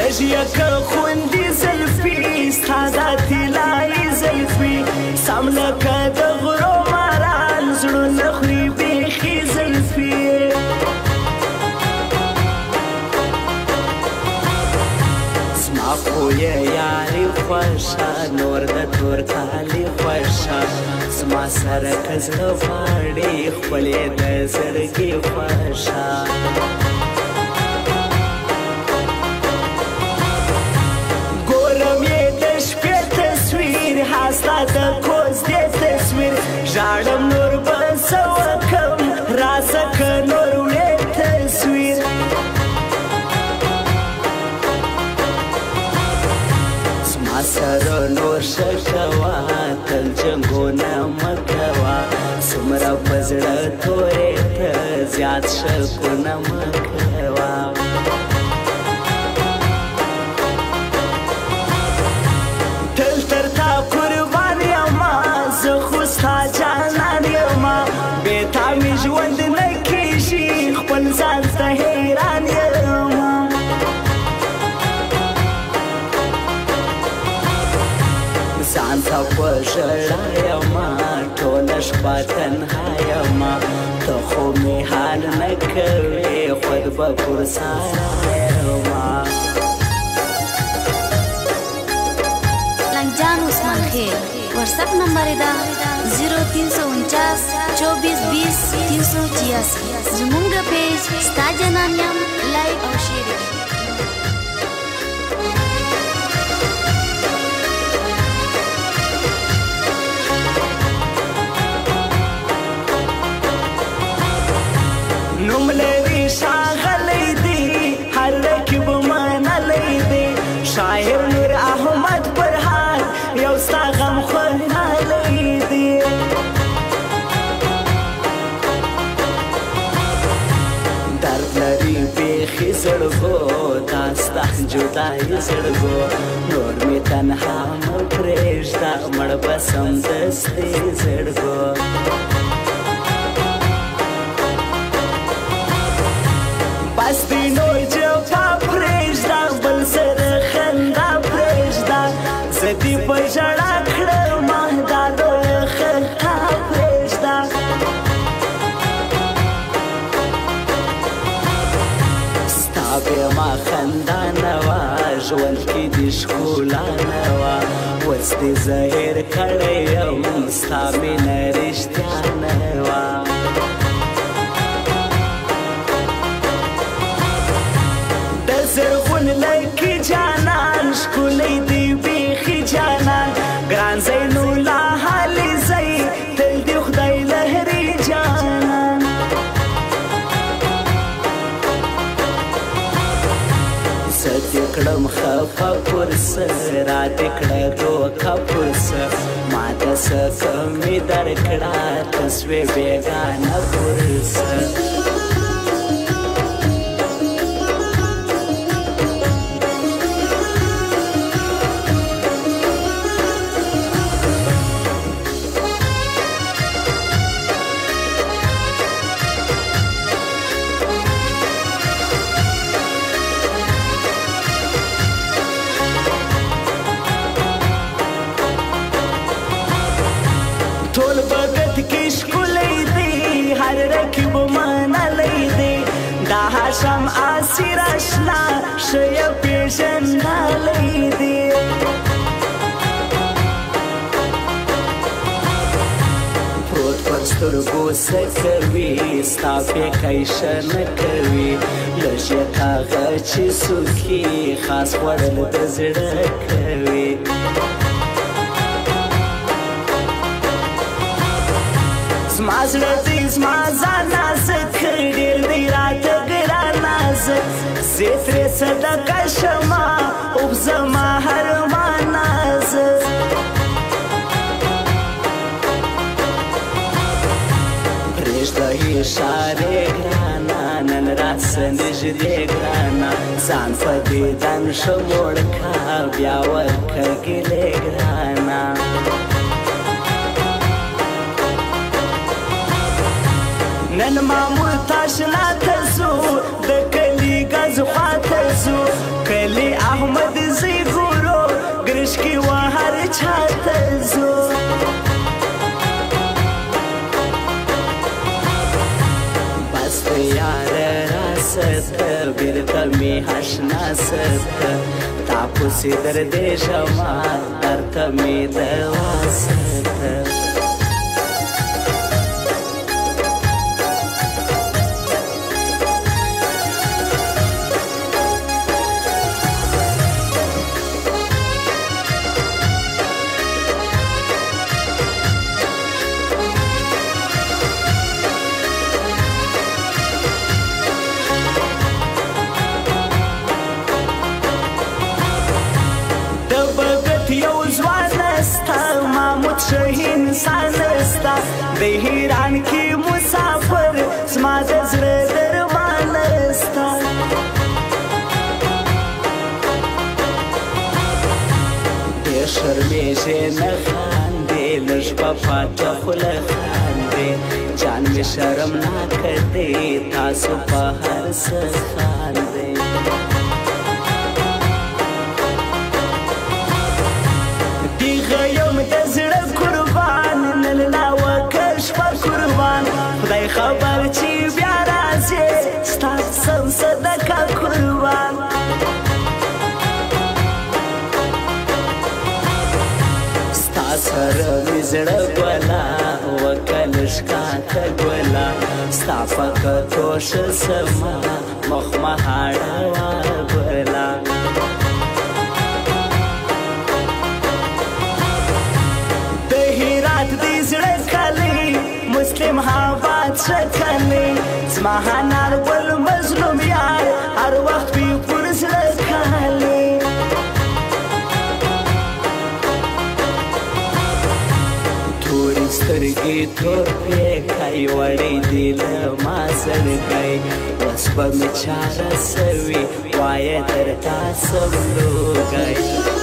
لږ یک خوندې زلفي ستا طلایي زلفي سامنے کد غرو ماران زړه نخري بيخي زلفي زما خو یې یاري خوښه نور د تور کالي خوښه زما سره کزړه واړې خپلې د زړګي خوښه सोषवा जगोना मखवा सुमरा बजड थोरे प्रजात शकुन मखवा شپه تنها یما ته خو می حال نه کوې خود به پرسان یما لنجان عثمان خیل ورسپ نمبر دا 0349 2420 386 زمونږ پیج ستا جنانیم لایک او شیر کړئ ستا غم خوړلی دی درد لري بیخي زړګو دا ستا جدایي زړګو نور مې تنها مه پرېږده مړ به سمدستي زړګو دې په ژړا کړه ما دا د خخا پرېشتا ستا به ما خندا نوا ژوند کې دې ښکلا نوا وڅ دې ظاهر کړې یم ستا مې نه رښتیا نوا زرغون لکه جان فرصت کړم خفه فرصت را دکړه دوکه فرصت ما د سکه می درکړه تصویر بیگانه فرصت شم اسیر اشنا شی پیژن نلیدی پروت پر سترګو سکوي ستا په کایشه نه کوي لږه کاغه چې سوکي خاص وړل د زړه کوي زما زړه دې زما ځان نازک ډېر دی راته زیتر صدقه شما اوب زما هر مناز پرشته اشاره گرانا نن راس نجده گرانا زان فدیدن شموڑ که بیا ورکر گلی گرانا نن ما ملتاش لا تزور सत्तर बिरतमी हसना सत्तर तापसी दर देशमा अर्थमी दवा یو ځوان استا محمود شه انسان استا د هیران کې مسافر زما د زړه درمان استا د شرمې نه خاندې لږ په پاته خوله خاندې جان مې شرم نه کړې تاسو په هر څه خاندې زړه ګلا وکل شکاته ګلا ستا فقط کوش سما مخ مهاړه ورلا د هرات دې زړه کلی مسلم هوا څخه کلی زما ती थोरपे काही वडे दिलं मासर काही वस्पम चार सर्वी वाय तर तासवलो काही